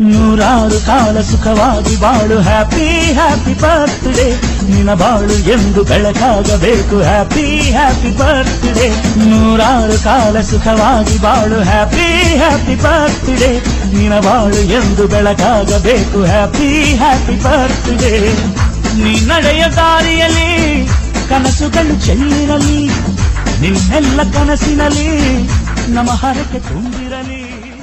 ನೂರಾರು ಕಾಲ ಸುಖವಾಗಿ ಬಾಳು. ಹ್ಯಾಪಿ ಹ್ಯಾಪಿ ಬರ್ತ್ಡೇ ನಿನ ಬಾಳು ಎಂದು ಬೆಳಕಾಗಬೇಕು. ಹ್ಯಾಪಿ ಹ್ಯಾಪಿ ಬರ್ತ್ಡೇ ನೂರಾರು ಕಾಲ ಸುಖವಾಗಿ ಬಾಳು. ಹ್ಯಾಪಿ ಹ್ಯಾಪಿ ಬರ್ತ್ಡೇ ನಿನ ಬಾಳು ಎಂದು ಬೆಳಕಾಗಬೇಕು. ಹ್ಯಾಪಿ ಹ್ಯಾಪಿ ಬರ್ತ್ಡೇ ನೀ ನಡೆಯ ದಾರಿಯಲ್ಲಿ ಕನಸುಗಳು ಚೆಲ್ಲಿರಲಿ. ನಿನ್ನೆಲ್ಲ ಕನಸಿನಲ್ಲಿ ನಮ್ಮ ಹರಕೆ ತುಂಬಿರಲಿ.